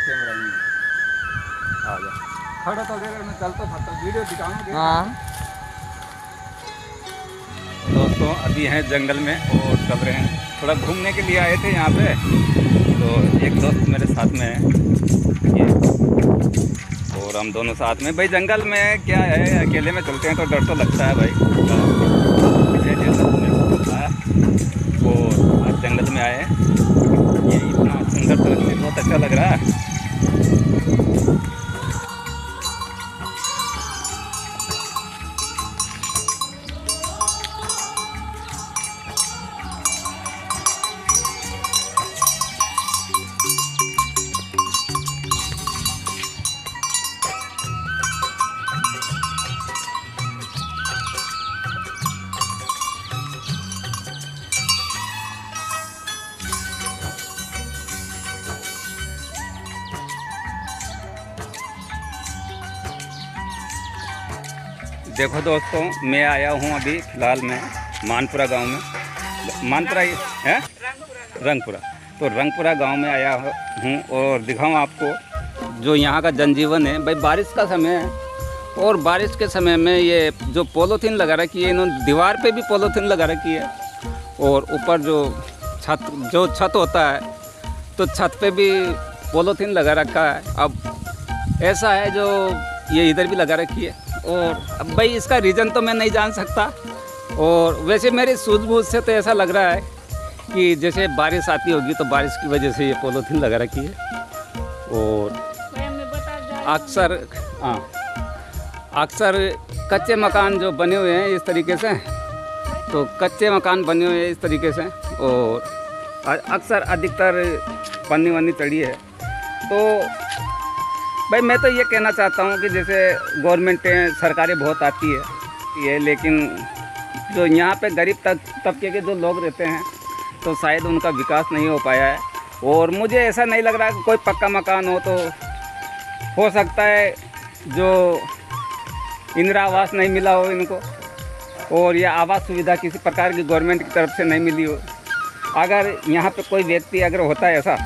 ही आ जा। खड़ा तो मैं चलता था वीडियो दिखाऊँगा हाँ। दोस्तों अभी हैं जंगल में और चल रहे हैं। थोड़ा घूमने के लिए आए थे यहाँ पे तो एक दोस्त मेरे साथ में है। ये। और हम दोनों साथ में। भाई जंगल में क्या है? अकेले में चलते हैं तो डर तो लगता है भाई। और आज जंगल में आए हैं। ये इतना सुंदर दृश्य बहुत अच्छा लग रहा है। देखो दोस्तों, मैं आया हूँ अभी फ़िलहाल में मानपुरा गाँव में। मानपुरा ही रंगपुरा। तो रंगपुरा गाँव में आया हूँ और दिखाऊँ आपको जो यहाँ का जनजीवन है। भाई, बारिश का समय है और बारिश के समय में ये जो पोलोथीन लगा रखी है, इन्होंने दीवार पे भी पोलोथीन लगा रखी है और ऊपर जो छत जो छत होता है तो छत पे भी पोलोथीन लगा रखा है। अब ऐसा है जो ये इधर भी लगा रखी है। और भाई इसका रीज़न तो मैं नहीं जान सकता। और वैसे मेरी सूझबूझ से तो ऐसा लग रहा है कि जैसे बारिश आती होगी तो बारिश की वजह से ये पोलोथीन लगा रखी है। और अक्सर हाँ अक्सर कच्चे मकान जो बने हुए हैं इस तरीके से तो कच्चे मकान बने हुए हैं इस तरीके से और अक्सर अधिकतर पन्नी वन्नी चढ़ी है। तो भाई, मैं तो ये कहना चाहता हूँ कि जैसे गवर्नमेंटें सरकारें बहुत आती है, ये, लेकिन जो यहाँ पे गरीब तक तबके के जो लोग रहते हैं तो शायद उनका विकास नहीं हो पाया है। और मुझे ऐसा नहीं लग रहा कि कोई पक्का मकान हो तो हो सकता है जो इंदिरा आवास नहीं मिला हो इनको, और या आवास सुविधा किसी प्रकार की गवर्नमेंट की तरफ़ से नहीं मिली हो। अगर यहाँ पे कोई व्यक्ति अगर होता है ऐसा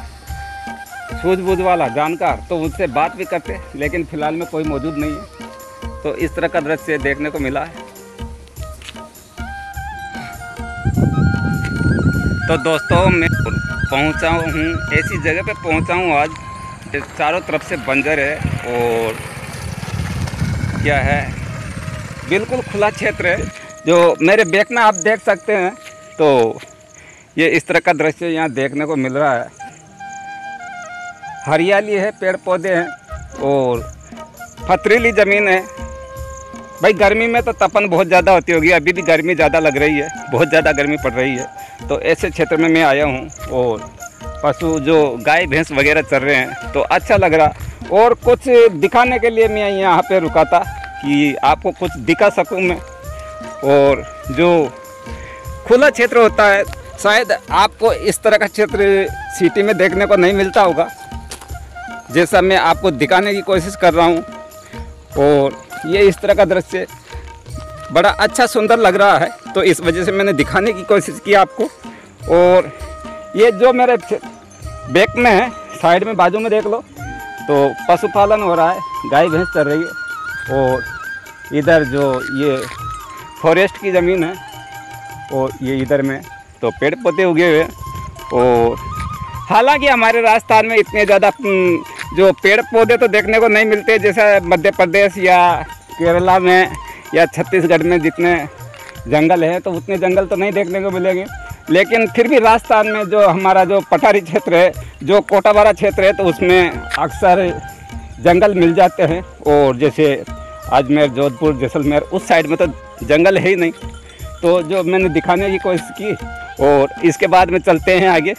सूझबूझ वाला जानकार तो उससे बात भी करते, लेकिन फ़िलहाल में कोई मौजूद नहीं है। तो इस तरह का दृश्य देखने को मिला है। तो दोस्तों, मैं पहुँचा हूँ, ऐसी जगह पे पहुँचा हूँ आज चारों तरफ़ से बंजर है और क्या है? बिल्कुल खुला क्षेत्र है, जो मेरे बैक में आप देख सकते हैं। तो ये इस तरह का दृश्य यहाँ देखने को मिल रहा है। हरियाली है पेड़ पौधे हैं और पथरीली ज़मीन है। भाई, गर्मी में तो तपन बहुत ज़्यादा होती होगी, अभी भी गर्मी ज़्यादा लग रही है, बहुत ज़्यादा गर्मी पड़ रही है। तो ऐसे क्षेत्र में मैं आया हूँ और पशु, जो गाय, भैंस वगैरह चल रहे हैं तो अच्छा लग रहा। और कुछ दिखाने के लिए मैं यहाँ पे रुका था कि आपको कुछ दिखा सकूँ मैं। और जो खुला क्षेत्र होता है, शायद आपको इस तरह का क्षेत्र सिटी में देखने को नहीं मिलता होगा। जैसा मैं आपको दिखाने की कोशिश कर रहा हूँ। और ये इस तरह का दृश्य बड़ा अच्छा सुंदर लग रहा है। तो इस वजह से मैंने दिखाने की कोशिश की आपको। और ये जो मेरे बैक में है साइड में बाजू में देख लो। तो पशुपालन हो रहा है गाय भैंस चल रही है। और इधर जो ये फॉरेस्ट की ज़मीन है और ये इधर में तो पेड़ पौधे उगे हुए हैं। और हालाँकि हमारे राजस्थान में इतने ज़्यादा हम्म, जो पेड़ पौधे तो देखने को नहीं मिलते, जैसे मध्य प्रदेश या केरला में या छत्तीसगढ़ में जितने जंगल हैं तो उतने जंगल तो नहीं देखने को मिलेंगे। लेकिन फिर भी राजस्थान में जो हमारा जो पठारी क्षेत्र है, जो कोटाबारा क्षेत्र है तो उसमें अक्सर जंगल मिल जाते हैं। और जैसे अजमेर, जोधपुर, जैसलमेर, उस साइड में तो जंगल है ही नहीं। तो जो मैंने दिखाने की कोशिश की, और इसके बाद में चलते हैं आगे।